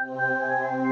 Música